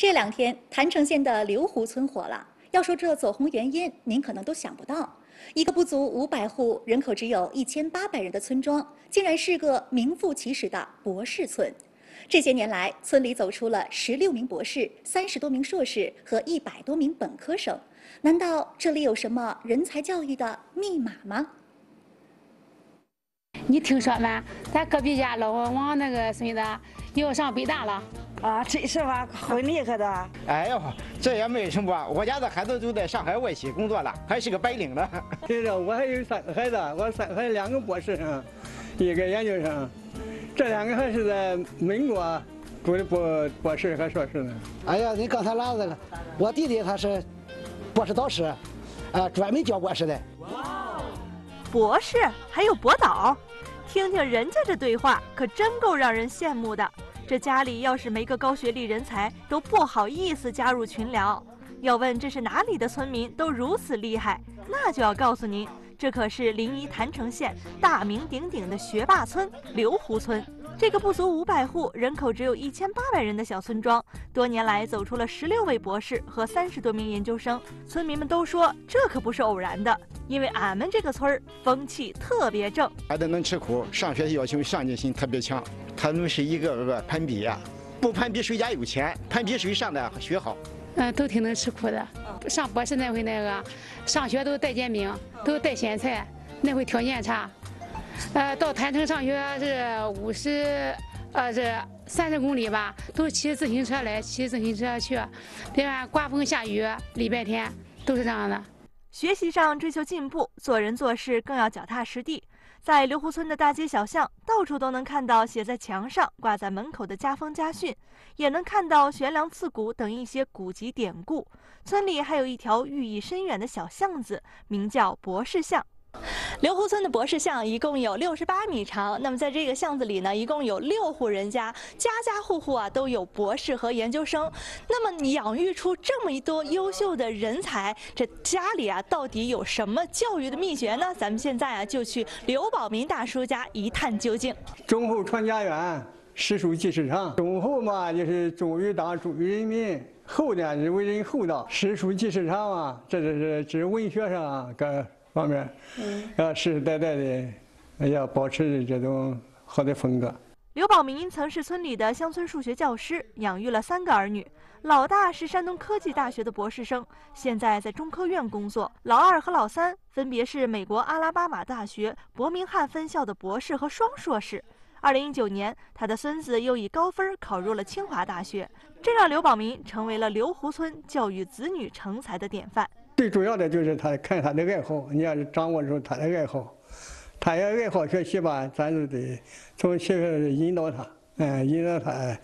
这两天，郯城县的刘湖村火了。要说这走红原因，您可能都想不到，一个不足五百户、人口只有一千八百人的村庄，竟然是个名副其实的博士村。这些年来，村里走出了十六名博士、三十多名硕士和一百多名本科生。难道这里有什么人才教育的密码吗？你听说没？咱隔壁家老王那个孙子要上北大了。啊，真是吗？很厉害的。哎呦，这也没什么，我家的孩子都在上海外企工作了，还是个白领呢。对了，我还有三个孩子，我三还有两个博士生，一个研究生，这两个还是在美国读的博博士和硕士呢。哎呀，你刚才拉这个，我弟弟他是博士导师，啊，专门教博士的。哇，博士还有博导，听听人家这对话，可真够让人羡慕的。这家里要是没个高学历人才，都不好意思加入群聊。要问这是哪里的村民都如此厉害，那就要告诉您，这可是临沂郯城县大名鼎鼎的学霸村刘湖村。这个不足五百户、人口只有一千八百人的小村庄，多年来走出了十六位博士和三十多名研究生。村民们都说，这可不是偶然的，因为俺们这个村儿风气特别正，孩子能吃苦，上学要求上进心特别强。他们是一个个攀比呀，不攀比谁家有钱，攀比谁上的学好。嗯，都挺能吃苦的。上博士那回那个，上学都带煎饼，都带咸菜，那回条件差。呃，到郯城上学是五十，呃，是三十公里吧，都骑自行车来，骑自行车去。别看刮风下雨，礼拜天都是这样的。学习上追求进步，做人做事更要脚踏实地。在刘湖村的大街小巷，到处都能看到写在墙上、挂在门口的家风家训，也能看到悬梁刺股等一些古籍典故。村里还有一条寓意深远的小巷子，名叫博士巷。刘湖村的博士巷一共有六十八米长，那么在这个巷子里呢，一共有六户人家，家家户户啊都有博士和研究生。那么养育出这么一多优秀的人才，这家里啊到底有什么教育的秘诀呢？咱们现在啊就去刘宝民大叔家一探究竟。忠厚传家园，诗书继世长。忠厚嘛，就是忠于党，忠于人民；厚呢，是为人厚道。诗书继世长嘛，这就是指文学上个。方面，要世世代代的要保持这种好的风格。刘宝民曾是村里的乡村数学教师，养育了三个儿女。老大是山东科技大学的博士生，现在在中科院工作。老二和老三分别是美国阿拉巴马大学伯明翰分校的博士和双硕士。二零一九年，他的孙子又以高分考入了清华大学，这让刘宝民成为了刘湖村教育子女成才的典范。最主要的就是他看他的爱好，你要是掌握住他的爱好，他要爱好学习吧，咱就得从学引导他，嗯，引导他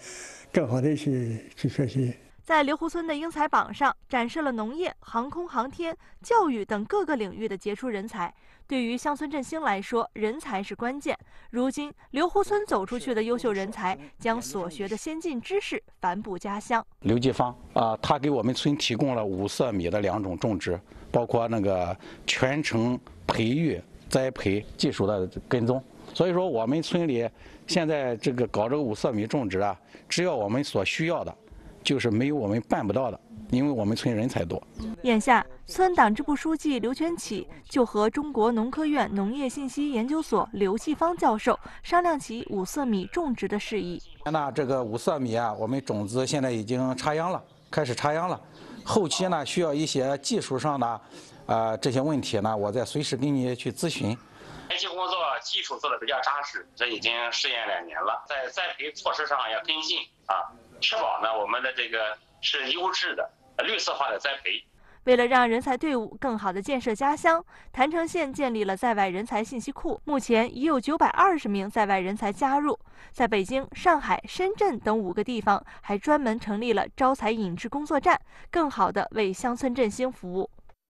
更好的去去学习。在刘湖村的英才榜上，展示了农业、航空航天、教育等各个领域的杰出人才。对于乡村振兴来说，人才是关键。如今，刘湖村走出去的优秀人才，将所学的先进知识反哺家乡。刘继芳啊，他给我们村提供了五色米的两种种植，包括那个全程培育栽培技术的跟踪。所以说，我们村里现在这个搞这个五色米种植啊，只要我们所需要的，就是没有我们办不到的。因为我们村人才多。眼下，村党支部书记刘全启就和中国农科院农业信息研究所刘继芳教授商量起五色米种植的事宜。那这个五色米啊，我们种子现在已经插秧了，开始插秧了。后期呢，需要一些技术上的，呃，这些问题呢，我再随时给你去咨询。前期工作基础做的比较扎实，这已经试验两年了，在栽培措施上要跟进啊，确保呢我们的这个是优质的。绿色化的栽培。为了让人才队伍更好的建设家乡，郯城县建立了在外人才信息库，目前已有九百二十名在外人才加入。在北京、上海、深圳等五个地方，还专门成立了招才引智工作站，更好的为乡村振兴服务。